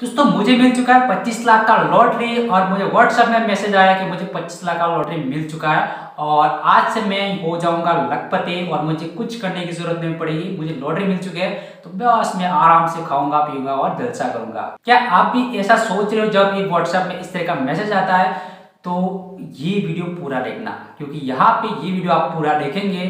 दोस्तों, मुझे मिल चुका है 25 लाख का लॉटरी और मुझे व्हाट्सएप में मैसेज आया कि मुझे 25 लाख का लॉटरी मिल चुका है और आज से मैं हो जाऊँगा लखपति और मुझे कुछ करने की ज़रूरत नहीं पड़ेगी, मुझे लॉटरी मिल चुकी है तो बस मैं आराम से खाऊँगा, पीऊँगा और जलसा करूँगा। क्या आप भी ऐसा सोच रहे हो जब ये व्हाट्सएप में इस तरह का मैसेज आता है तो ये वीडियो पूरा देखना, क्योंकि यहाँ पे ये वीडियो आप पूरा देखेंगे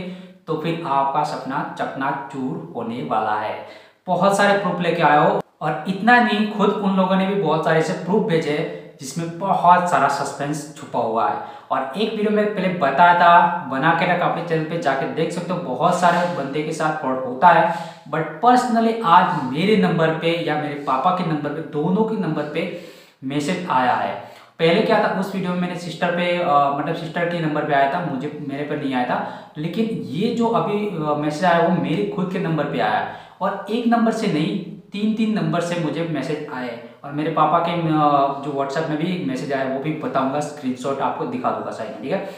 तो फिर आपका सपना चकना चूर होने वाला है। बहुत सारे प्रूफ लेके आए हो। और इतना नहीं, खुद उन लोगों ने भी बहुत सारे ऐसे प्रूफ भेजे जिसमें बहुत सारा सस्पेंस छुपा हुआ है। और एक वीडियो में पहले बताया था, बना के रखा अपने चैनल पे, जाके देख सकते हो, बहुत सारे बंदे के साथ फ्रॉड होता है। बट पर्सनली आज मेरे नंबर पे या मेरे पापा के नंबर पे, दोनों के नंबर पे मैसेज आया है। पहले क्या था, उस वीडियो में मैंने सिस्टर पे मतलब सिस्टर के नंबर पे आया था, मुझे, मेरे पर नहीं आया था। लेकिन ये जो अभी मैसेज आया, वो मेरे खुद के नंबर पे आया। और एक नंबर से नहीं तीन तीन नंबर से मुझे मैसेज आए और मेरे पापा के जो व्हाट्सएप में भी मैसेज आया, वो भी बताऊँगा स्क्रीनशॉट आपको दिखा दूँगा साइड ठीक है?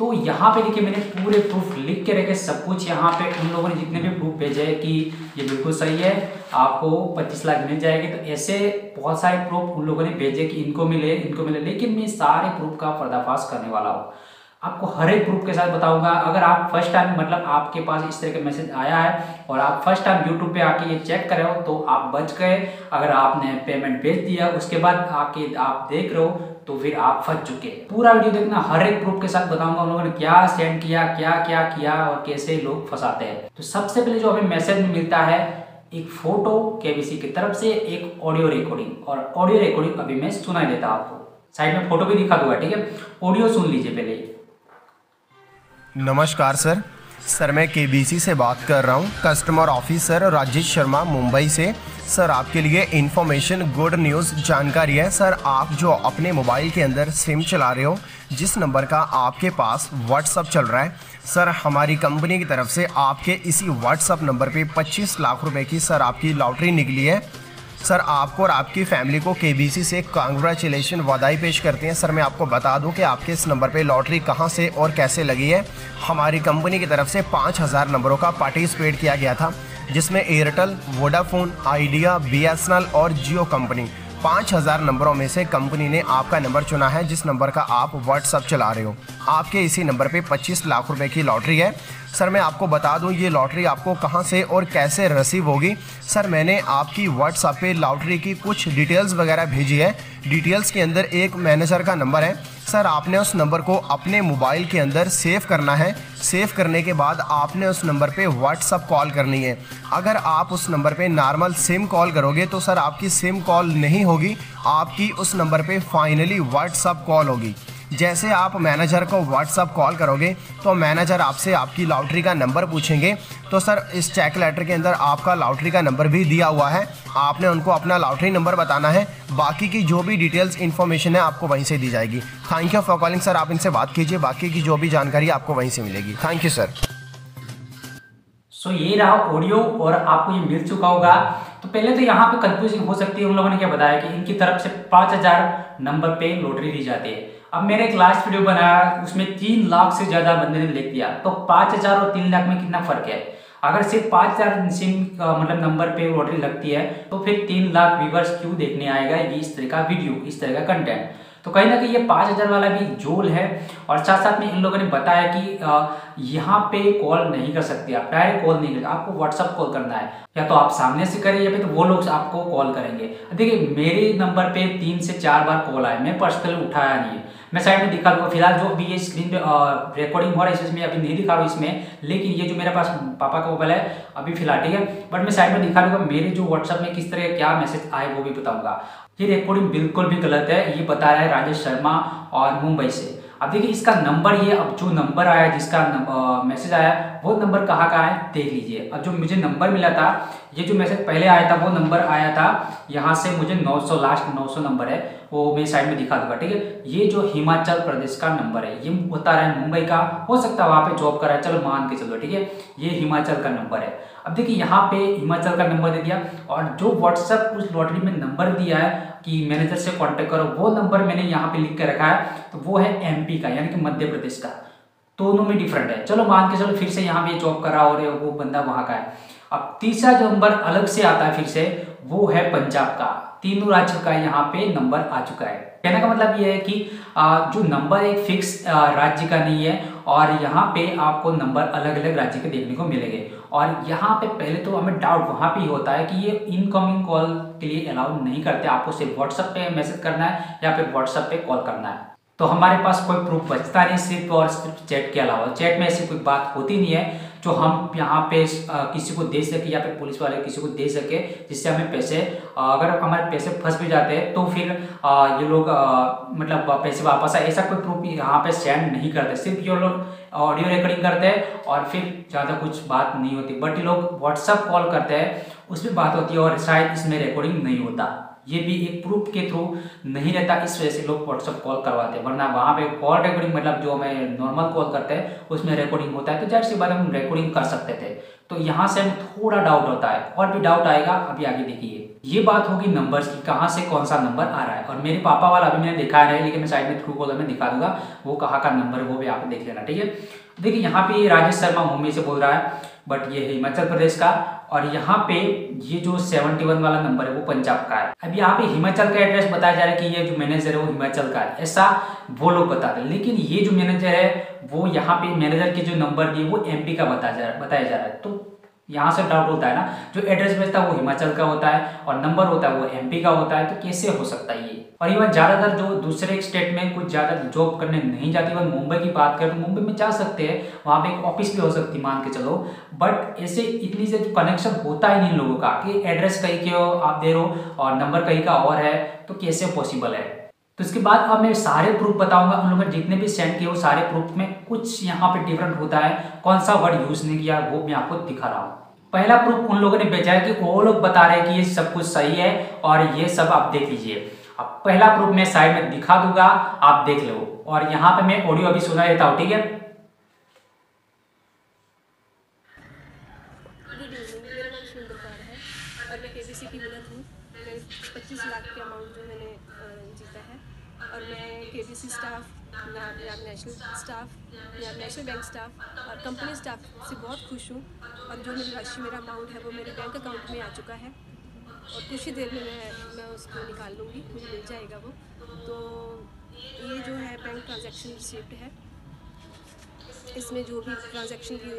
तो यहाँ पे देखिए मैंने पूरे प्रूफ लिख के रखे, सब कुछ यहाँ पे उन लोगों ने जितने भी प्रूफ भेजे कि ये बिल्कुल सही है, आपको 25 लाख मिल जाएगी तो ऐसे बहुत सारे प्रूफ उन लोगों ने भेजे कि इनको मिले इनको मिले, लेकिन मैं सारे प्रूफ का पर्दाफाश करने वाला हूँ। आपको हर एक प्रूफ के साथ बताऊँगा। अगर आप फ़र्स्ट टाइम मतलब आपके पास इस तरह का मैसेज आया है और आप फ़र्स्ट टाइम यूट्यूब पे आके ये चेक कर रहे हो तो आप बच गए। अगर आपने पेमेंट भेज दिया, उसके बाद आके आप देख रहे हो तो फिर आप फंस चुके हैं। पूरा वीडियो देखना, हर एक प्रूफ के साथ बताऊँगा उन लोगों ने क्या सेंड किया, क्या क्या किया और कैसे लोग फंसाते हैं। तो सबसे पहले जो हमें मैसेज में मिलता है, एक फ़ोटो केबीसी की तरफ़ से, एक ऑडियो रिकॉर्डिंग और ऑडियो रिकॉर्डिंग अभी मैं सुनाई देता आपको। साइड में फ़ोटो भी दिखा दूँगा, ठीक है? ऑडियो सुन लीजिए पहले। नमस्कार, सर। सर, मैं के से बात कर रहा हूँ। कस्टमर ऑफिसर राजेश शर्मा, मुंबई से। सर, आपके लिए इन्फॉर्मेशन गुड न्यूज़ जानकारी है। सर, आप जो अपने मोबाइल के अंदर सिम चला रहे हो, जिस नंबर का आपके पास व्हाट्सअप चल रहा है, सर, हमारी कंपनी की तरफ़ से आपके इसी व्हाट्सअप नंबर पे 25 लाख रुपए की, सर, आपकी लॉटरी निकली है। सर, आपको और आपकी फैमिली को के से कॉन्ग्रेचुलेशन वादाई पेश करते हैं। सर, मैं आपको बता दूँ कि आपके इस नंबर पे लॉटरी कहाँ से और कैसे लगी है। हमारी कंपनी की तरफ़ से पाँच हज़ार नंबरों का पार्टिसिपेट किया गया था, जिसमें एयरटेल वोडाफोन आइडिया बीएसएनएल और जियो कंपनी पाँच हज़ार नंबरों में से कंपनी ने आपका नंबर चुना है, जिस नंबर का आप व्हाट्सअप चला रहे हो। आपके इसी नंबर पे 25 लाख रुपए की लॉटरी है। सर, मैं आपको बता दूँ, ये लॉटरी आपको कहाँ से और कैसे रिसीव होगी? सर, मैंने आपकी व्हाट्सअप पे लॉटरी की कुछ डिटेल्स वगैरह भेजी है। डिटेल्स के अंदर एक मैनेजर का नंबर है। सर, आपने उस नंबर को अपने मोबाइल के अंदर सेव करना है। सेव करने के बाद आपने उस नंबर पे व्हाट्सअप कॉल करनी है। अगर आप उस नंबर पे नॉर्मल सिम कॉल करोगे तो सर, आपकी सिम कॉल नहीं होगी। आपकी उस नंबर पे फाइनली व्हाट्सअप कॉल होगी। जैसे आप मैनेजर को व्हाट्सअप कॉल करोगे तो मैनेजर आपसे आपकी लॉटरी का नंबर पूछेंगे। तो सर इस चेक लेटर के अंदर आपका लॉटरी का नंबर भी दिया हुआ है। आपने उनको अपना लॉटरी नंबर बताना है। बाकी की जो भी डिटेल्स इन्फॉर्मेशन है आपको वहीं से दी जाएगी। Thank you for calling sir आप इनसे बात कीजिए। बाकी की जो भी जानकारी आपको वहीं से मिलेगी। Thank you sir so so, ये रहा ऑडियो और आपको ये मिल चुका होगा। तो पहले तो यहाँ पे कंफ्यूजिंग हो सकती है। उन लोगों ने क्या बताया कि इनकी तरफ़ से पाँच हज़ार नंबर पे लॉटरी दी जाती है। अब मैंने एक लास्ट वीडियो बनाया, उसमें तीन लाख से ज़्यादा बंदे ने लिख दिया तो पाँच हज़ार और तीन लाख में कितना फ़र्क है? अगर सिर्फ़ पाँच हज़ार मतलब नंबर पे लॉटरी लगती है तो फिर तीन लाख व्यूवर्स क्यों देखने आएगा ये इस तरह का वीडियो इस तरह का कंटेंट तो कहीं ना कहीं ये पाँच हज़ार वाला भी जोल है, और साथ साथ में इन लोगों ने बताया कि यहाँ पे कॉल नहीं कर सकते, आप डायरेक्ट कॉल नहीं कर, आपको व्हाट्सअप कॉल करना है। या तो आप सामने से करें, या फिर तो वो लोग आपको कॉल करेंगे। देखिए, मेरे नंबर पे तीन से चार बार कॉल आए मैं पर्सनली उठाया नहीं। मैं साइड में दिखा दूँगा। फ़िलहाल जो भी ये स्क्रीन पे रिकॉर्डिंग हो रहा है इसमें अभी नहीं दिखा रहा हूँ इसमें, लेकिन ये जो मेरे पास पापा का मोबाइल है, अभी फ़िलहाल, ठीक है? बट मैं साइड में दिखा दूँगा मेरे जो व्हाट्सअप में किस तरह क्या मैसेज आए वो भी बताऊँगा। ये रिकॉर्डिंग बिल्कुल भी गलत है, ये बता रहा है राजेश शर्मा और मुंबई से। अब देखिए इसका नंबर ये, अब जो नंबर आया, जिसका मैसेज आया, वो नंबर कहाँ का है? देख लीजिए। अब जो मुझे नंबर मिला था, ये जो मैसेज पहले आया था, वो नंबर आया था, यहाँ से मुझे 900 लास्ट 900 नंबर है, वो मैं साइड में दिखा दूँगा, ठीक है? ये जो हिमाचल प्रदेश का नंबर है, ये बता रहा है मुंबई का, हो सकता है वहाँ पे जॉब करा है, चलो मान के चलो, ठीक है? ये हिमाचल का नंबर है। अब देखिए यहाँ पे हिमाचल का नंबर दे दिया और जो व्हाट्सएप उस लॉटरी में नंबर दिया है कि मैनेजर से कांटेक्ट करो, वो नंबर मैंने यहाँ पे लिख के रखा है तो वो है एमपी का, यानी कि मध्य प्रदेश का। दोनों में डिफरेंट है। चलो मान के चलो फिर से यहाँ पे जॉब करा और वो बंदा वहाँ का है। अब तीसरा जो नंबर अलग से आता है फिर से, वो है पंजाब का। तीनों राज्य का यहाँ पे नंबर आ चुका है। कहने का मतलब ये है कि जो नंबर एक फिक्स राज्य का नहीं है, और यहाँ पे आपको नंबर अलग अलग राज्य के देखने को मिलेंगे। और यहाँ पे पहले तो हमें डाउट वहाँ पे ही होता है कि ये इनकमिंग कॉल के लिए अलाउ नहीं करते। आपको सिर्फ़ व्हाट्सएप पे मैसेज करना है या फिर व्हाट्सएप पे कॉल करना है। तो हमारे पास कोई प्रूफ बचता नहीं सिर्फ़ और सिर्फ़ चैट के अलावा। चैट में ऐसी कोई बात होती नहीं है। जो हम यहाँ पे किसी को दे सके या फिर पुलिस वाले किसी को दे सके, जिससे हमें पैसे अगर हमारे पैसे फंस भी जाते हैं तो फिर ये लोग मतलब पैसे वापस आए। ऐसा कोई प्रूफ यहाँ पे सेंड नहीं करते, सिर्फ़ ये लोग ऑडियो रिकॉर्डिंग करते हैं और फिर ज़्यादा कुछ बात नहीं होती। बट ये लोग व्हाट्सअप कॉल करते हैं, उसमें बात होती है और शायद इसमें रिकॉर्डिंग नहीं होता। ये भी एक प्रूफ के थ्रू नहीं रहता इस वजह से लोग व्हाट्सअप कॉल करवाते हैं। वरना वहाँ पे कॉल रिकॉर्डिंग मतलब जो हमें नॉर्मल कॉल करते हैं, उसमें रिकॉर्डिंग होता है तो ज़ाहिर सी बात हम रिकॉर्डिंग कर सकते थे। तो यहाँ से हमें थोड़ा डाउट होता है, और भी डाउट आएगा, अभी आगे देखिए। ये बात होगी नंबर्स की, कहाँ से कौन सा नंबर आ रहा है। और मेरे पापा वाला अभी मैंने दिखाया है लेकिन मैं साइड में थ्रू कॉलर में दिखा दूँगा, वो कहाँ का नंबर वो भी आप देख लेना, ठीक है? देखिए, यहाँ पे राजेश शर्मा मुंबई से बोल रहा है बट ये है हिमाचल प्रदेश का। और यहाँ पे ये जो 71 वाला नंबर है, वो पंजाब का है। अब यहाँ पे हिमाचल का एड्रेस बताया जा रहा है कि ये जो मैनेजर है, वो हिमाचल का है। ऐसा वो लोग बताते हैं। लेकिन ये जो मैनेजर है, वो यहाँ पे मैनेजर के जो नंबर दिए वो एमपी का बताया जा रहा बताया जा रहा है। तो यहाँ से डाउट होता है ना, जो एड्रेस भेजता है वो हिमाचल का होता है और नंबर होता है वो एमपी का होता है तो कैसे हो सकता है ये? और इवन ज़्यादातर जो दूसरे स्टेट में कुछ ज़्यादा जॉब करने नहीं जाती इवन मुंबई की बात करें तो मुंबई में जा सकते हैं, वहाँ पे एक ऑफ़िस भी हो सकती मान के चलो बट ऐसे इतनी से कनेक्शन होता ही नहीं लोगों का कि एड्रेस कहीं के हो, आप दे रहे हो और नंबर कहीं का और है तो कैसे पॉसिबल है? तो इसके बाद अब मैं सारे प्रूफ बताऊँगा। उन लोगों ने जितने भी सेंड किए, वो सारे प्रूफ में कुछ यहाँ पे डिफरेंट होता है। कौन सा वर्ड यूज़ नहीं किया, वो मैं आपको दिखा रहा हूँ। पहला प्रूफ उन लोगों ने भेजा है कि वो लोग बता रहे हैं कि ये सब कुछ सही है और ये सब आप देख लीजिए। अब पहला प्रूफ मैं साइड में दिखा दूँगा, आप देख लो। और यहाँ पे मैं ऑडियो अभी सुना देता हूँ, ठीक है पच्चीस लाख के अमाउंट जो मैंने जीता है और मैं K B C staff Punjab national staff Punjab national bank staff और कंपनी स्टाफ से बहुत खुश हूँ। और जो मेरी राशि, मेरा अमाउंट है, वो मेरे बैंक अकाउंट में आ चुका है। और कुछ ही देर में मैं मैं उसको निकाल लूँगी, मुझे मिल जाएगा वो। तो ये जो है बैंक ट्रांजेक्शन रिसिप्ट है। इसमें जो भी ट्रांजेक्शन की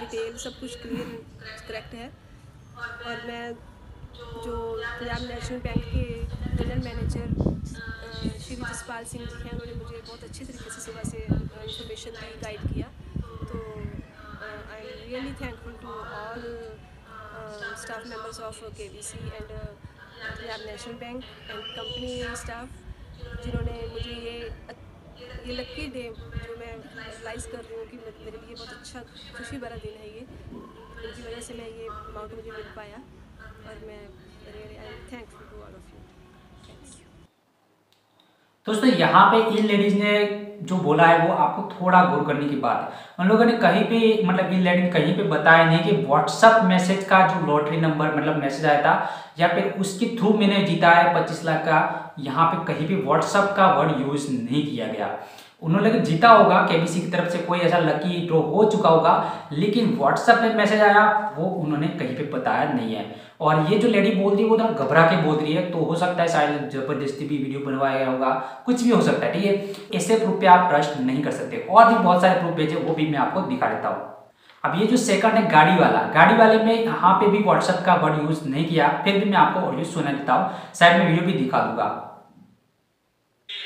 डिटेल सब कुछ क्लियर करेक्ट है। और मैं जो पंजाब नेशनल बैंक के जनरल मैनेजर श्री जसपाल सिंह जी हैं, उन्होंने मुझे बहुत अच्छे तरीके से सुबह से इंफॉर्मेशन दी गाइड किया। तो I am really thankful to all staff members of K B C and Punjab national bank and company staff जिन्होंने मुझे ये ये लक्की डे जो मैं रियलाइज़ कर रही हूँ कि मेरे लिए बहुत अच्छा खुशी भरा दिन है ये। इनकी वजह से मैं ये अमाउंट मुझे मिल पाया और मैं really I am thankful to all of you दोस्तों, यहाँ पे इन लेडीज़ ने जो बोला है, वो आपको थोड़ा गौर करने की बात है। उन लोगों ने कहीं पे मतलब इन लेडीज़ कहीं पे बताया नहीं कि व्हाट्सअप मैसेज का जो लॉटरी नंबर मतलब मैसेज आया था, या फिर उसके थ्रू मैंने जीता है पच्चीस लाख का, यहाँ पे कहीं पे व्हाट्सअप का वर्ड यूज़ नहीं किया गया। उन्होंने जीता होगा केबीसी की तरफ़ से कोई ऐसा लकी ड्रॉ हो चुका होगा, लेकिन व्हाट्सएप में मैसेज आया, वो उन्होंने कहीं पे बताया नहीं है। और ये जो लेडी बोल रही है, वो ना घबरा के बोल रही है तो हो सकता है शायद ज़बरदस्ती भी वीडियो बनवाया गया होगा, कुछ भी हो सकता है, ठीक है? ऐसे प्रूफ पे आप ट्रस्ट नहीं कर सकते। और भी बहुत सारे प्रूफ भेजे, वो भी मैं आपको दिखा देता हूँ। अब ये जो सेकंड है, गाड़ी वाला। गाड़ी वाले में यहाँ पे भी व्हाट्सएप का वर्ड यूज़ नहीं किया, फिर भी मैं आपको ऑडियो सुना देता हूँ। शायद में वीडियो भी दिखा दूँगा।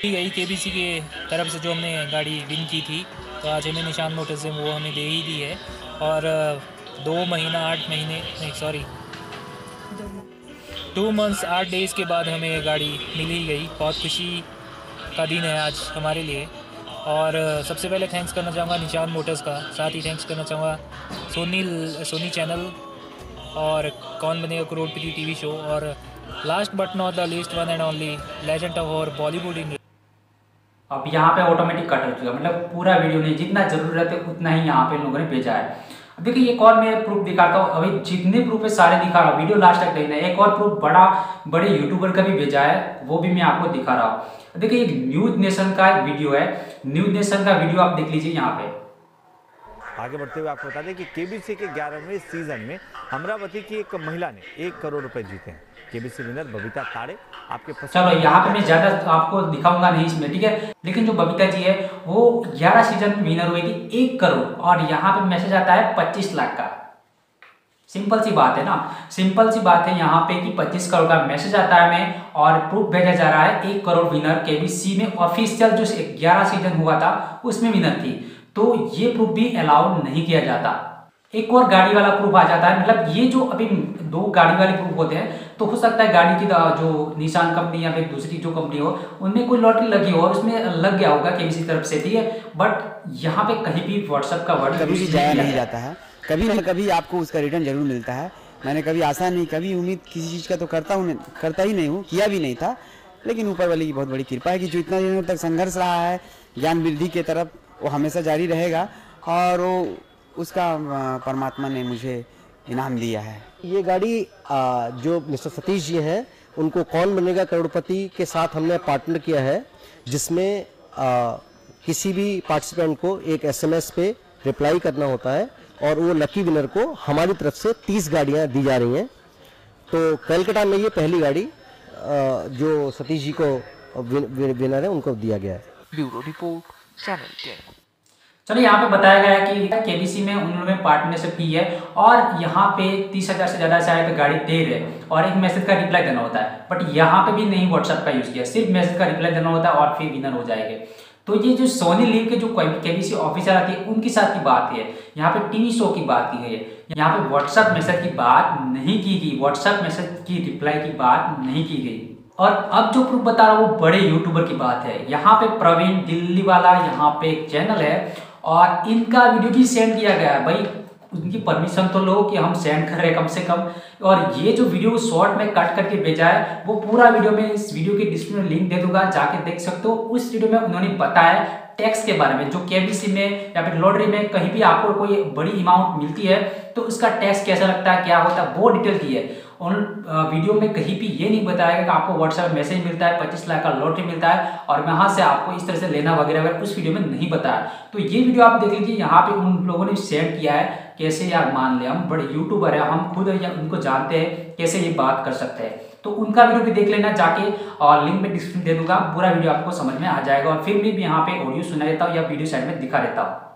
के बी सी के तरफ़ से जो हमने गाड़ी विन की थी तो आज हमें निशान मोटर्स वो हमें दे ही दी है। और दो महीना, आठ महीने, नहीं सॉरी टू मंथ्स आठ डेज़ के बाद हमें ये गाड़ी मिल ही गई। बहुत खुशी का दिन है आज हमारे लिए। और सबसे पहले थैंक्स करना चाहूँगा निशान मोटर्स का। साथ ही थैंक्स करना चाहूँगा सोनी सोनी चैनल और कौन बनेगा करोड़पति टीवी शो और last but not the list one and only legend of और बॉलीवुड इंडिया अब यहाँ पे ऑटोमेटिक कट हो चुका मतलब पूरा वीडियो नहीं, जितना ज़रूरत है, उतना ही यहाँ पे लोगों ने भेजा है। देखिए, एक और मैं प्रूफ दिखाता हूँ। अभी जितने प्रूफ है, सारे दिखा रहा हूँ। वीडियो लास्ट तक देखना एक और प्रूफ बड़ा, बड़े यूट्यूबर का भी भेजा है, वो भी मैं आपको दिखा रहा हूँ। देखिए, एक न्यूज़ नेशन का एक वीडियो है। न्यूज़ नेशन का वीडियो आप देख लीजिए यहाँ पे। आगे बढ़ते हुए आपको बता दें कि केबीसी के ग्यारहवें सीज़न में अमरावती की एक महिला ने एक करोड़ रुपए जीते हैं। केबीसी विनर बबीता ताड़े आपके चलो यहाँ पे मैं ज़्यादा आपको दिखाऊँगा नहीं इसमें ठीक है? लेकिन जो बबीता जी है वो 11 सीज़न विनर हुई थी एक करोड़ और यहाँ पे मैसेज आता है 25 लाख का। सिंपल सी बात है ना? सिंपल सी बात है यहाँ पे कि 25 करोड़ का मैसेज आता है हमें और प्रूफ भेजा जा रहा है एक करोड़ विनर केबीसी में। ऑफिशियल जो 11 सीज़न हुआ था उसमें विनर थी। तो ये प्रूफ भी अलाउ नहीं किया जाता। एक और गाड़ी वाला प्रूफ आ जाता है। मतलब ये जो अभी दो गाड़ी वाले प्रूफ होते हैं तो हो सकता है गाड़ी की जो निशान कंपनी या फिर दूसरी जो कंपनी हो उनमें कोई लॉटरी लगी हो और उसमें लग गया होगा केबीसी तरफ़ से ठीक है? बट यहाँ पे कहीं भी व्हाट्सएप का वर्ड कभी भी जाया नहीं जाता है। कभी ना कभी आपको उसका रिटर्न ज़रूर मिलता है। मैंने कभी आशा नहीं कभी उम्मीद किसी चीज़ का तो करता हूँ करता ही नहीं हूँ किया भी नहीं था। लेकिन ऊपर वाले की बहुत बड़ी कृपा है कि जो इतना दिनों तक संघर्ष रहा है ज्ञान वृद्धि के तरफ़ वो हमेशा जारी रहेगा। और वो उसका परमात्मा ने मुझे इनाम दिया है। ये गाड़ी आ, जो मिस्टर सतीश जी हैं उनको कौन बनेगा करोड़पति के साथ हमने पार्टनर किया है जिसमें आ, किसी भी पार्टिसिपेंट को एक एसएमएस पे रिप्लाई करना होता है और वो लकी विनर को हमारी तरफ़ से 30 गाड़ियाँ दी जा रही हैं। तो कलकत्ता में ये पहली गाड़ी आ, जो सतीश जी को विन, विन, विनर है उनको दिया गया है। ब्यूरो रिपोर्ट चैनल चलो यहाँ पे बताया गया है कि केबीसी में उन्होंने पार्टनरशिप की है और यहाँ पे तीस हज़ार से ज़्यादा शायद गाड़ी दे रहे और एक मैसेज का रिप्लाई देना होता है। बट यहाँ पे भी नहीं व्हाट्सएप का यूज़ किया। सिर्फ़ मैसेज का रिप्लाई देना होता है और फिर विनर हो जाएँगे। तो ये जो सोनी लीव के जो केबीसी ऑफिसर आती है, उनके साथ की बात है। यहाँ पे टीवी शो की बात की गई है। यहाँ पे व्हाट्सएप मैसेज की बात नहीं की गई। व्हाट्सएप मैसेज की रिप्लाई की बात नहीं की गई। और अब जो प्रूफ बता रहा हूँ, वो बड़े यूट्यूबर की बात है। यहाँ पे प्रवीण दिल्ली वाला यहाँ पे एक चैनल है और इनका वीडियो भी सेंड किया गया है। भाई, उनकी परमिशन तो लो कि हम सेंड कर रहे हैं कम से कम। और ये जो वीडियो शॉर्ट में कट करके भेजा है, वो पूरा वीडियो में इस वीडियो के डिस्क्रिप्शन में लिंक दे दूँगा, जाके देख सकते हो। उस वीडियो में उन्होंने बताया टैक्स के बारे में, जो केबीसी में या फिर लॉटरी में कहीं भी आपको कोई बड़ी अमाउंट मिलती है तो उसका टैक्स कैसा लगता है, क्या होता है, वो डिटेल की है। उन वीडियो में कहीं भी ये नहीं बताया कि आपको व्हाट्सएप मैसेज मिलता है, पच्चीस लाख का लॉटरी मिलता है और वहाँ से आपको इस तरह से लेना वगैरह वगैरह उस वीडियो में नहीं बताया। तो ये वीडियो आप देख लीजिए, यहाँ पे उन लोगों ने शेयर किया है कैसे यार मान ले, हम बड़े यूट्यूबर है, हम खुद या उनको जानते हैं कैसे ये बात कर सकते हैं। तो उनका वीडियो भी देख लेना जाके और लिंक में डिस्क्रिप्शन दे दूँगा, पूरा वीडियो आपको समझ में आ जाएगा और फिर भी यहाँ पे ऑडियो सुना देता हूँ या वीडियो साइड में दिखा देता हूँ।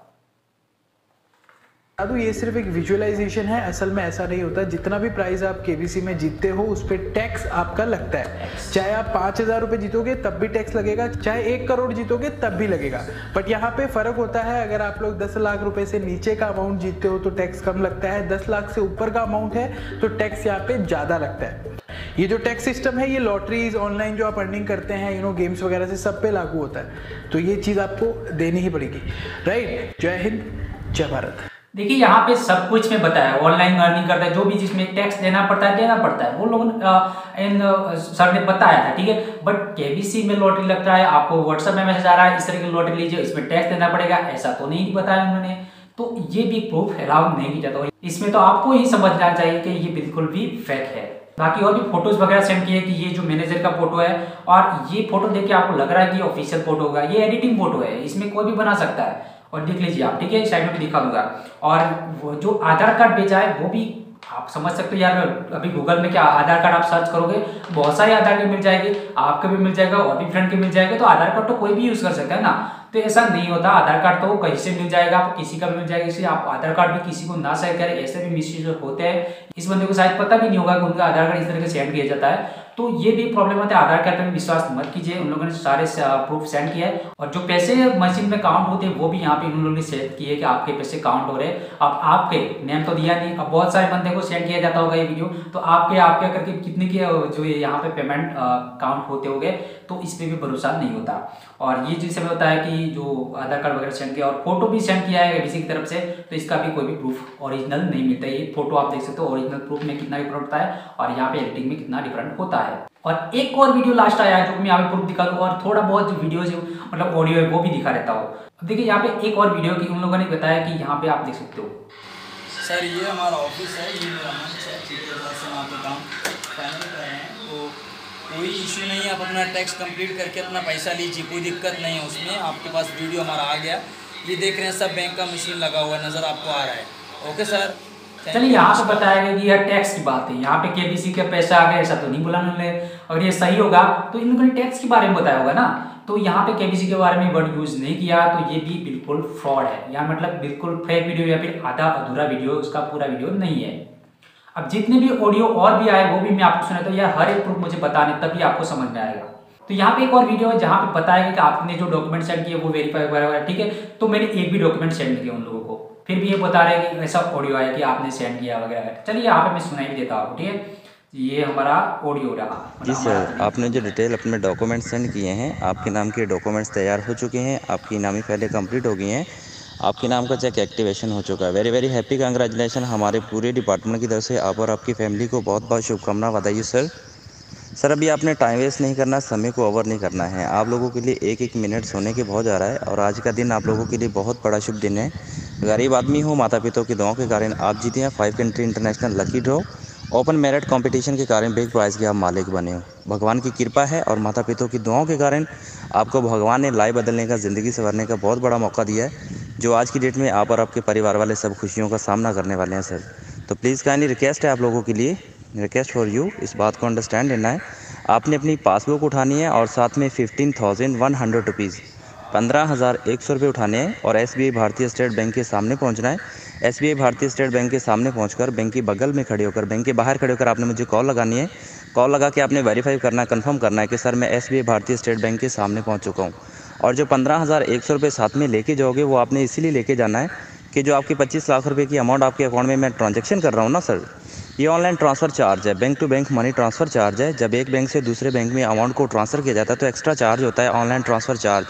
दादू ये सिर्फ़ एक विजुअलाइजेशन है। असल में ऐसा नहीं होता। जितना भी प्राइस आप केबीसी में जीतते हो उस पर टैक्स आपका लगता है। चाहे आप पाँच हज़ार रुपये जीतोगे तब भी टैक्स लगेगा। चाहे एक करोड़ जीतोगे तब भी लगेगा। बट यहाँ पे फ़र्क होता है अगर आप लोग दस लाख रुपए से नीचे का अमाउंट जीतते हो तो टैक्स कम लगता है। दस लाख से ऊपर का अमाउंट है तो टैक्स यहाँ पे ज़्यादा लगता है। ये जो टैक्स सिस्टम है ये लॉटरीज ऑनलाइन जो आप अर्निंग करते हैं यू नो गेम्स वगैरह से सब पे लागू होता है। तो ये चीज़ आपको देनी ही पड़ेगी। राइट जय हिंद जय भारत। देखिए, यहाँ पे सब कुछ में बताया ऑनलाइन अर्निंग करता है, जो भी जिसमें टैक्स देना पड़ता है, देना पड़ता है। वो लोग सर ने बताया था, ठीक है? बट केबीसी में लॉटरी लगता है, आपको व्हाट्सएप में मैसेज आ रहा है, इस तरह की लॉटरी लीजिए, इसमें टैक्स देना पड़ेगा, ऐसा तो नहीं बताया उन्होंने। तो ये भी प्रूफ अलाउ नहीं किया जाता इसमें तो आपको ही समझना चाहिए कि ये बिल्कुल भी फेक है। बाकी और भी फ़ोटोज़ वगैरह सेंड किए कि ये जो मैनेजर का फ़ोटो है, और ये फ़ोटो देख के आपको लग रहा है कि ऑफिशियल फ़ोटो होगा, ये एडिटिंग फ़ोटो है, इसमें कोई भी बना सकता है। और देख लीजिए आप, ठीक है? साइड में भी दिखा दूँगा। और जो आधार कार्ड भेजा है, वो भी आप समझ सकते हो यार, अभी गूगल में क्या आधार कार्ड आप सर्च करोगे, बहुत सारे आधार कार्ड मिल जाएँगे, आपके भी मिल जाएगा और भी फ्रेंड के मिल जाएगा तो आधार कार्ड तो कोई भी यूज़ कर सकता है ना? तो ऐसा नहीं होता, आधार कार्ड तो कहीं से मिल जाएगा, आपको किसी का भी मिल जाएगा इसलिए आप आधार कार्ड भी किसी को ना शेयर करें, ऐसे भी मिस होते हैं। इस बंदे को शायद पता भी नहीं होगा कि उनका आधार कार्ड इस तरह से सेंड किया जाता है। तो ये भी प्रॉब्लम होता है। आधार कार्ड पर विश्वास मत कीजिए। उन लोगों ने सारे प्रूफ सेंड किया है। और जो पैसे मशीन में काउंट होते हैं, वो भी यहाँ पे उन लोगों ने सेट किए कि आपके पैसे काउंट हो रहे हैं। अब आपके नेम तो दिया नहीं। अब बहुत सारे बंदे को सेंड किया जाता होगा ये वीडियो तो आपके आपके करके कितने के जो यहाँ पे पेमेंट काउंट होते होंगे तो इस पर भी भरोसा नहीं होता। और ये जैसे होता है कि जो आधार कार्ड वगैरह सेंड किया और फ़ोटो भी सेंड किया है किसी की तरफ़ से तो इसका भी कोई भी प्रूफ ओरिजिनल नहीं मिलता ये फ़ोटो आप देख सकते हो ओरिजिनल प्रूफ में कितना डिफरेंट होता है और यहाँ पे एडिटिंग में कितना डिफरेंट होता है। और एक और वीडियो लास्ट आया है जो मैं यहाँ पे प्रूफ दिखा दूँ और थोड़ा बहुत वीडियो जो मतलब ऑडियो है, वो भी दिखा रहता हूँ। अब देखिए यहाँ पे एक और वीडियो की उन लोगों ने बताया कि यहाँ पे आप देख सकते हो। सर, ये हमारा ऑफ़िस है, ये मेरा मंच हैं तो कोई इशू नहीं है, आप अपना टैक्स कंप्लीट करके अपना पैसा लीजिए, कोई दिक्कत नहीं है उसमें। आपके पास वीडियो हमारा आ गया। ये देख रहे हैं, सब बैंक का मशीन लगा हुआ नज़र आपको आ रहा है। ओके सर चलिए यहाँ पे बताया गया कि यह टैक्स की बात है। यहाँ पे केबीसी का पैसा आ गया ऐसा तो नहीं बोला उन्होंने। अगर ये सही होगा तो इन टैक्स के बारे में बताया होगा ना। तो यहाँ पे केबीसी के बारे में वर्ड यूज़ नहीं किया तो ये भी बिल्कुल फ्रॉड है। या मतलब बिल्कुल फेक वीडियो या फिर आधा अधूरा वीडियो उसका पूरा वीडियो नहीं है। अब जितने भी ऑडियो और भी आए, वो भी मैं आपको सुना तो यह हर एक प्रूफ मुझे बताने तभी आपको समझ में आएगा। तो यहाँ पे एक और वीडियो है, जहाँ पे बताया कि आपने जो डॉक्यूमेंट सेंड किए वो वेरीफाई वगैरह ठीक है? तो मैंने एक भी डॉक्यूमेंट सेंड किया उन लोगों को। फिर भी ये बता रहे हैं कि ऐसा ऑडियो आया कि आपने सेंड किया वगैरह चलिए यहाँ पे मैं सुनाई भी देता हूँ ठीक है? ये हमारा ऑडियो रहा जी सर आपने जो डिटेल अपने डॉक्यूमेंट सेंड किए हैं आपके नाम के डॉक्यूमेंट्स तैयार हो चुके हैं आपकी नामी पहले कंप्लीट हो गई हैं आपके नाम का चेक एक्टिवेशन हो चुका है। वेरी वेरी हैप्पी कंग्रेचुलेसन हमारे पूरे डिपार्टमेंट की तरफ़ से आप और आपकी फैमिली को बहुत बहुत शुभकामना बताइए सर। सर अभी आपने टाइम वेस्ट नहीं करना समय को ओवर नहीं करना है। आप लोगों के लिए एक एक मिनट सोने के बहुत जा रहा है और आज का दिन आप लोगों के लिए बहुत बड़ा शुभ दिन है। गरीब आदमी हो माता पिता की दुआओं के कारण आप जीते हैं। Five country international lucky draw open merit competition के कारण बिग प्राइज़ के आप मालिक बने हो। भगवान की कृपा है और माता पिता की दुआओं के कारण आपको भगवान ने लाई बदलने का, ज़िंदगी संवरने का बहुत बड़ा मौका दिया है, जो आज की डेट में आप और आपके परिवार वाले सब खुशियों का सामना करने वाले हैं सर तो प्लीज़ काइंडली रिक्वेस्ट है आप लोगों के लिए रिक्वेस्ट फॉर यू इस बात को अंडरस्टैंड लेना है। आपने अपनी पासबुक उठानी है और साथ में fifteen thousand one hundred rupees पंद्रह हज़ार एक सौ रुपये उठाने हैं और एस भारतीय स्टेट बैंक के सामने पहुँचना है। एस भारतीय स्टेट बैंक के सामने पहुंचकर बैंक के बगल में खड़े होकर, बैंक के बाहर खड़े होकर आपने मुझे कॉल लगानी है। कॉल लगा के आपने वेरीफाई करना है कन्फर्म करना है कि सर मैं एस भारतीय स्टेट बैंक के सामने पहुँच चुका हूँ। और जो पंद्रह हज़ार एक सौ रुपये साथ में लेके जाओगे, वो आपने इसीलिए लेके जाना है कि जो आपकी पच्चीस लाख रुपये की अमाउंट आपके अकाउंट में मैं ट्रांजेक्शन कर रहा हूँ ना सर, ये ऑनलाइन ट्रांसफ़र चार्ज है। Bank to bank money transfer charge है। जब एक बैंक से दूसरे बैंक में अमाउंट को ट्रांसफ़र किया जाता है तो एक्स्ट्रा चार्ज होता है ऑनलाइन ट्रांसफ़र चार्ज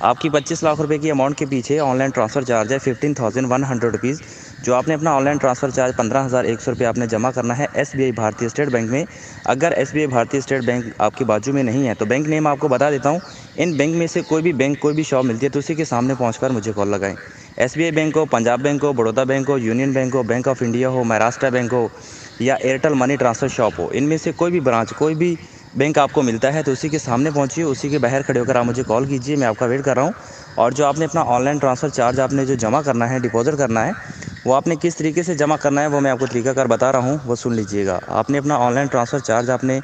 आपकी 25 लाख रुपए की अमाउंट के पीछे ऑनलाइन ट्रांसफ़र चार्ज है fifteen thousand one hundred rupees जो आपने अपना ऑनलाइन ट्रांसफ़र चार्ज पंद्रह हज़ार एक सौ रुपये आपने जमा करना है एसबीआई भारतीय स्टेट बैंक में। अगर एसबीआई भारतीय स्टेट बैंक आपके बाजू में नहीं है तो बैंक नेम आपको बता देता हूँ। इन बैंक में से कोई भी बैंक कोई भी शॉप मिलती है तो उसी के सामने पहुँच मुझे कॉल लगाएँ। एस बैंक हो पंजाब बैंक हो बड़ौदा बैंक हो यूनियन बैंक हो बैंक ऑफ़ इंडिया हो महाराष्ट्र बैंक हो, या एयरटेल मनी ट्रांसफ़र शॉप हो, इनमें से कोई भी ब्रांच कोई भी बैंक आपको मिलता है तो उसी के सामने पहुंचिए, उसी के बाहर खड़े होकर आप मुझे कॉल कीजिए, मैं आपका वेट कर रहा हूँ। और जो आपने अपना ऑनलाइन ट्रांसफ़र चार्ज आपने जो जमा करना है डिपॉजिट करना है, वो आपने किस तरीके से जमा करना है, वो मैं आपको तरीकाकार बता रहा हूँ, वो सुन लीजिएगा। आपने अपना ऑनलाइन ट्रांसफ़र चार्ज आपने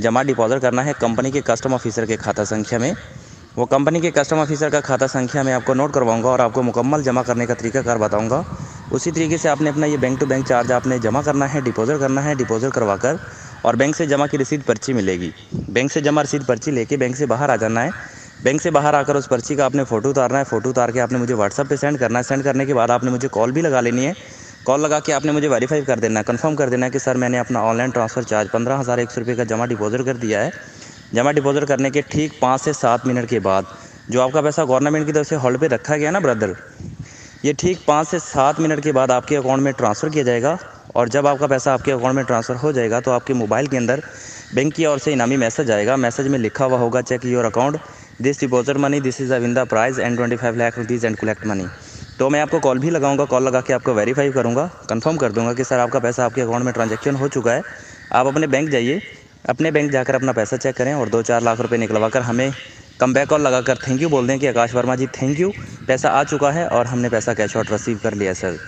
जमा डिपॉजिट करना है कंपनी के कस्टम ऑफिसर के खाता संख्या में। वो कंपनी के कस्टम ऑफिसर का खाता संख्या मैं आपको नोट करवाऊँगा और आपको मुकम्मल जमा करने का तरीकाकार बताऊँगा। उसी तरीके से आपने अपना ये बैंक टू बैंक चार्ज आपने जमा करना है डिपॉजिट करना है डिपॉजिट करवाकर और बैंक से जमा की रसीद पर्ची मिलेगी। बैंक से जमा रसीद पर्ची लेके बैंक से बाहर आ जाना है। बैंक से बाहर आकर उस पर्ची का आपने फ़ोटो उतारना है। फ़ोटो उतार के आपने मुझे व्हाट्सअप पे सेंड करना है। सेंड करने के बाद आपने मुझे कॉल भी लगा लेनी है। कॉल लगा के आपने मुझे वेरीफाई कर देना है। कन्फर्म कर देना है कि सर मैंने अपना ऑनलाइन ट्रांसफ़र चार्ज पंद्रह हज़ार एक सौ रुपये का जमा डिपॉजिट कर दिया है। जमा डिपॉजिट करने के ठीक पाँच से सात मिनट के बाद जो आपका पैसा गवर्नमेंट की तरफ़ से होल्ड पर रखा गया ना ब्रदर ये ठीक पाँच से सात मिनट के बाद आपके अकाउंट में ट्रांसफ़र किया जाएगा। और जब आपका पैसा आपके अकाउंट में ट्रांसफ़र हो जाएगा तो आपके मोबाइल के अंदर बैंक की ओर से इनामी मैसेज आएगा। मैसेज में लिखा हुआ होगा check your account this deposit money this is a win the prize and twenty five lakh rupees and collect money तो मैं आपको कॉल भी लगाऊँगा, कॉल लगा के आपको वेरीफाई करूँगा कंफर्म कर दूँगा कि सर आपका पैसा आपके अकाउंट में ट्रांजेक्शन हो चुका है। आप अपने बैंक जाइए, अपने बैंक जाकर अपना पैसा चेक करें और दो चार लाख रुपये निकलवा कर हमें कम बैक कॉल लगाकर थैंक यू बोल दें कि, आकाश वर्मा जी थैंक यू पैसा आ चुका है और हमने पैसा कैश आउट रिसीव कर लिया सर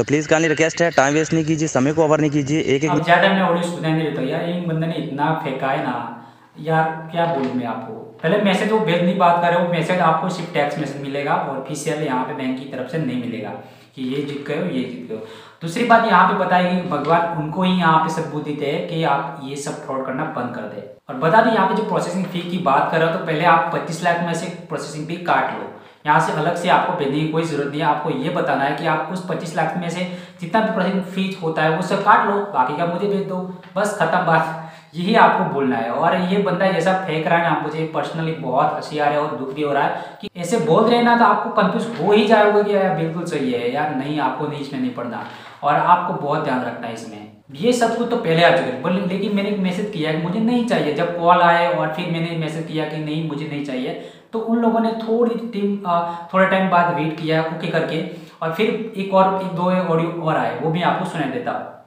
तो प्लीज़ काली रिक्वेस्ट है टाइम वेस्ट नहीं कीजिए, समय को ओवर नहीं कीजिए एक एक ज़्यादा मैं ऑडियो सुनाई नहीं देता यार इन बंदे ने इतना फेंका है ना, यार, क्या बोलूँ मैं आपको? पहले मैसेज वो भेज नहीं बात कर रहे, वो मैसेज आपको सिर्फ़ टैक्स मैसेज मिलेगा और ऑफिशियल यहाँ पे बैंक की तरफ़ से नहीं मिलेगा कि ये जीत गए हो, ये जीत गए हो। दूसरी बात यहाँ पे बताई कि भगवान उनको ही यहाँ पे सब बुद्धि थे कि आप ये सब फ्रॉड करना बंद कर दे। और बता दें, यहाँ पे जो प्रोसेसिंग फ़ी की बात कर रहे हो तो पहले आप पच्चीस लाख में से प्रोसेसिंग फ़ी काट लो। यहाँ से अलग से आपको भेजने की कोई ज़रूरत नहीं है। आपको ये बताना है कि आप उस पच्चीस लाख में से जितना भी प्रोसेसिंग फ़ीस होता है वो सब काट लो, बाकी का मुझे भेज दो। बस खत्म बात। यही आपको बोलना है। और ये बंदा जैसा फेंक रहा है ना, मुझे पर्सनली बहुत हँसी आ रहा है और दुख भी हो रहा है कि ऐसे बोल रहे हैं ना तो आपको कंफ्यूज हो ही जाएगा कि यार बिल्कुल सही है यार, नहीं, आपको नहीं, इसमें नहीं पढ़ना। और आपको बहुत ध्यान रखना है इसमें। ये सब कुछ तो पहले आ चुके हैं। लेकिन मैंने मैसेज किया कि मुझे नहीं चाहिए। जब कॉल आए और फिर मैंने मैसेज किया कि नहीं, मुझे नहीं चाहिए। तो उन लोगों ने थोड़ी टीम थोड़ा टाइम बाद वेट किया ओके करके और फिर एक और, एक दो ऑडियो और आए, वो भी आपको सुना देता। हूँ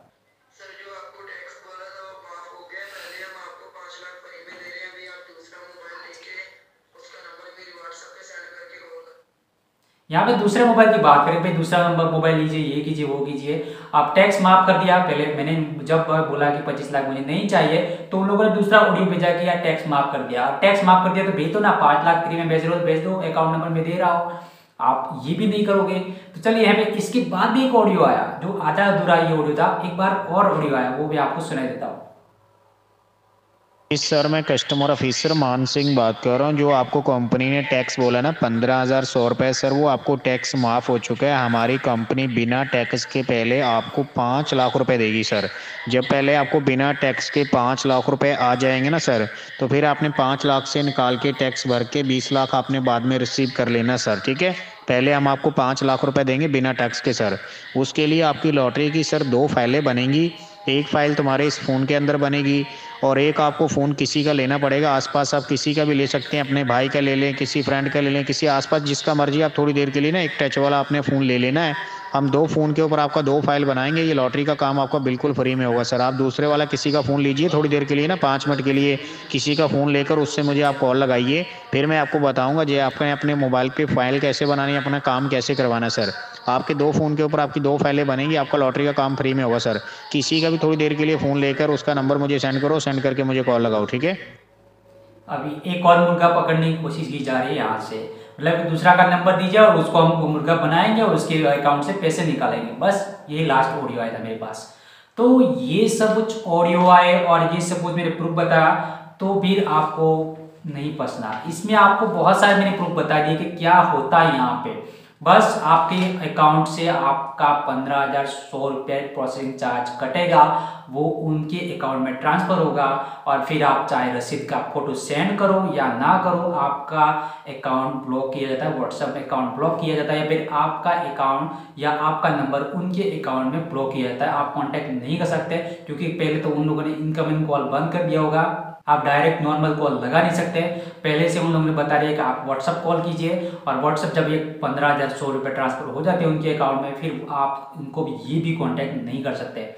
यहाँ पे दूसरे मोबाइल की बात करें, भाई दूसरा नंबर मोबाइल लीजिए, ये कीजिए, वो कीजिए। आप टैक्स माफ़ कर दिया, पहले मैंने जब बोला कि पच्चीस लाख मुझे नहीं चाहिए तो उन लोगों ने दूसरा ऑडियो भेजा कि यार टैक्स माफ़ कर दिया। अब टैक्स माफ़ कर दिया तो भेज दो ना, पाँच लाख फ्री में भेज रहे हो भेज दो अकाउंट नंबर में दे रहा हो। आप ये भी नहीं करोगे। तो चलिए पे इसके बाद भी एक ऑडियो आया, जो आधा अधूरा ये ऑडियो था, एक बार और ऑडियो आया, वो भी आपको सुनाई देता हूँ। सर मैं कस्टमर ऑफिसर मान सिंह बात कर रहा हूँ, जो आपको कंपनी ने टैक्स बोला ना, पंद्रह हज़ार सौ रुपये सर वो आपको टैक्स माफ़ हो चुका है। हमारी कंपनी बिना टैक्स के पहले आपको पाँच लाख रुपए देगी सर जब पहले आपको बिना टैक्स के पाँच लाख रुपए आ जाएँगे ना सर तो फिर आपने पाँच लाख से निकाल के टैक्स भर के बीस लाख आपने बाद में रिसीव कर लेना सर ठीक है? पहले हम आपको पाँच लाख रुपए देंगे बिना टैक्स के सर उसके लिए आपकी लॉटरी की सर दो फाइलें बनेंगी। एक फ़ाइल तुम्हारे इस फ़ोन के अंदर बनेगी। और एक आपको फ़ोन किसी का लेना पड़ेगा, आसपास आप किसी का भी ले सकते हैं, अपने भाई का ले लें, किसी फ्रेंड का ले लें, किसी आसपास जिसका मर्ज़ी, आप थोड़ी देर के लिए ना एक टच वाला अपने फ़ोन ले लेना है। हम दो फ़ोन के ऊपर आपका दो फ़ाइल बनाएँगे, ये लॉटरी का काम आपका बिल्कुल फ्री में होगा सर। आप दूसरे वाला किसी का फ़ोन लीजिए थोड़ी देर के लिए ना, पाँच मिनट के लिए किसी का फ़ोन लेकर उससे मुझे आप कॉल लगाइए, फिर मैं आपको बताऊँगा जो आपने अपने मोबाइल पर फ़ाइल कैसे बनानी है, अपना काम कैसे करवाना सर। आपके दो फ़ोन के ऊपर आपकी दो फाइलें बनेंगी, आपका लॉटरी का काम फ्री में होगा सर। किसी का भी थोड़ी देर के लिए फ़ोन लेकर उसका नंबर मुझे सेंड करो, सेंड करके मुझे कॉल लगाओ, ठीक है? अभी एक और मुर्गा पकड़ने की कोशिश की जा रही है यहाँ से। मतलब दूसरा का नंबर दीजिए और उसको हम मुर्गा बनाएँगे और उसके अकाउंट से पैसे निकालेंगे। बस ये लास्ट ऑडियो आया था मेरे पास। तो ये सब कुछ ऑडियो आए और ये सब कुछ मेरे प्रूफ बताया तो फिर आपको नहीं पसना इसमें आपको बहुत सारे मैंने प्रूफ बता दिए कि क्या होता है यहाँ पे। बस आपके अकाउंट से आपका पंद्रह हज़ार, सौ रुपये प्रोसेसिंग चार्ज कटेगा। वो उनके अकाउंट में ट्रांसफ़र होगा और फिर आप चाहे रसीद का फ़ोटो सेंड करो या ना करो, आपका अकाउंट ब्लॉक किया जाता है व्हाट्सएप में अकाउंट ब्लॉक किया जाता है या फिर आपका अकाउंट या आपका नंबर उनके अकाउंट में ब्लॉक किया जाता है। आप कॉन्टैक्ट नहीं कर सकते क्योंकि पहले तो उन लोगों ने इनकमिंग कॉल बंद कर दिया होगा। आप डायरेक्ट नॉर्मल कॉल लगा नहीं सकते। पहले से उन लोगों ने बता दिया कि आप व्हाट्सअप कॉल कीजिए और व्हाट्सअप जब ये पंद्रह हज़ार, सौ रुपये ट्रांसफ़र हो जाते हैं उनके अकाउंट में, फिर आप उनको ये भी कॉन्टैक्ट नहीं कर सकते।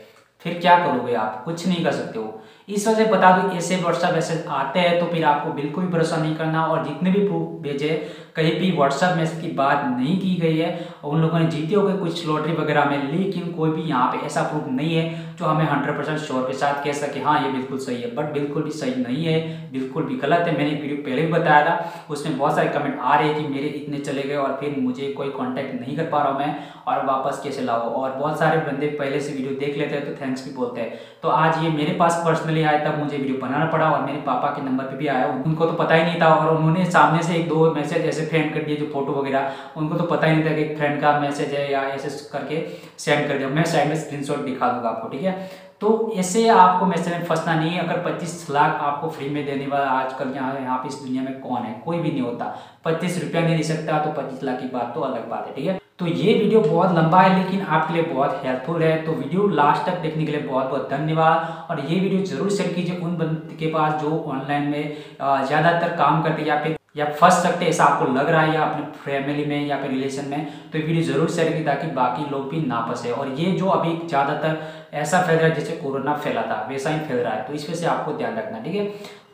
फिर क्या करोगे आप? कुछ नहीं कर सकते हो। इस वजह से बता दो, ऐसे व्हाट्सअप मैसेज आते हैं तो फिर आपको बिल्कुल भी भरोसा नहीं करना और जितने भी प्रूफ भेजे कहीं भी व्हाट्सअप मैसेज की बात नहीं की गई है और उन लोगों ने जीते हो गए कुछ लॉटरी वगैरह में, लेकिन कोई भी यहाँ पे ऐसा प्रूफ नहीं है जो हमें हंड्रेड परसेंट श्योर के साथ कह सके हाँ ये बिल्कुल सही है। बट बिल्कुल भी सही नहीं है, बिल्कुल भी गलत है। मैंने एक वीडियो पहले भी बताया था, उसमें बहुत सारे कमेंट आ रहे हैं कि मेरे इतने चले गए और फिर मुझे कोई कॉन्टैक्ट नहीं कर पा रहा हूँ मैं और वापस कैसे लाओ? और बहुत सारे बंदे पहले से वीडियो देख लेते हैं तो थैंक्स भी बोलते हैं। तो आज ये मेरे पास पर्सनली आया तब मुझे वीडियो बनाना पड़ा और मेरे पापा के नंबर पर भी आया। उनको तो पता ही नहीं था और उन्होंने सामने से एक दो मैसेज ऐसे फ्रेंड कर दिए, जो फ़ोटो वगैरह, उनको तो पता ही नहीं था कि फ्रेंड का मैसेज है या ऐसे करके सेंड कर दिया। मैं साइड में स्क्रीन दिखा दूँगा आपको, ठीक है? तो ऐसे आपको मैसेज में फंसना नहीं है। अगर 25 लाख आपको फ्री में देने वाला आजकल यहाँ यहाँ पे इस दुनिया में कौन है? कोई भी नहीं होता। पच्चीस रुपया नहीं दे सकता तो पच्चीस लाख की बात तो अलग बात है, ठीक है? तो ये वीडियो बहुत लंबा है, लेकिन आपके लिए बहुत हेल्पफुल है। तो वीडियो लास्ट तक देखने के लिए बहुत बहुत धन्यवाद। और ये वीडियो ज़रूर शेयर कीजिए उन बंद के पास जो ऑनलाइन में ज़्यादातर काम करते या फिर या फंस सकते ऐसा आपको लग रहा है या अपने फैमिली में या फिर रिलेशन में तो वीडियो ज़रूर शेयर की ताकि बाकी लोग भी ना फंसे। और ये जो अभी ज़्यादातर ऐसा फैल रहा है जैसे कोरोना फैला था, वैसा ही फैल रहा है तो इस वजह से आपको ध्यान रखना, ठीक है?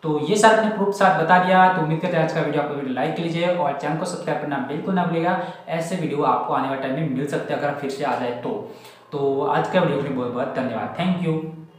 तो ये सारे अपने प्रूफ साथ बता दिया तो उम्मीद करते हैं आज का वीडियो आपको वीडियो लाइक कीजिए और चैनल को सब्सक्राइब करना बिल्कुल ना भूलिएगा। ऐसे वीडियो आपको आने वाले टाइम में मिल सकते हैं अगर फिर से आ जाए तो। तो आज का वीडियो के लिए बहुत बहुत धन्यवाद। Thank you